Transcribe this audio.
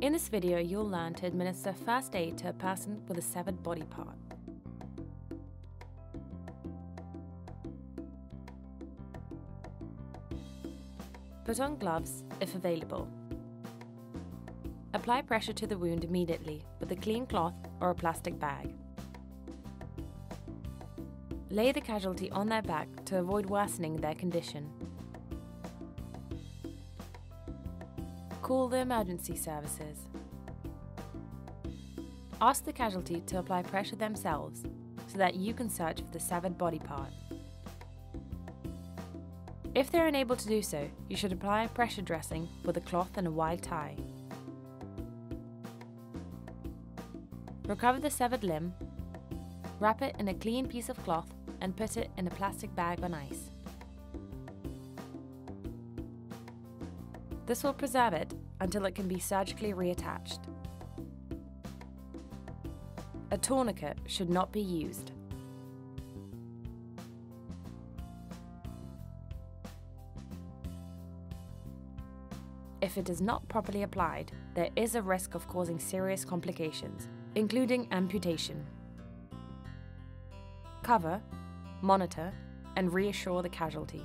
In this video, you'll learn to administer first aid to a person with a severed body part. Put on gloves if available. Apply pressure to the wound immediately with a clean cloth or a plastic bag. Lay the casualty on their back to avoid worsening their condition. Call the emergency services. Ask the casualty to apply pressure themselves so that you can search for the severed body part. If they're unable to do so, you should apply a pressure dressing with a cloth and a wide tie. Recover the severed limb, wrap it in a clean piece of cloth and put it in a plastic bag on ice. This will preserve it until it can be surgically reattached. A tourniquet should not be used. If it is not properly applied, there is a risk of causing serious complications, including amputation. Cover, monitor, and reassure the casualty.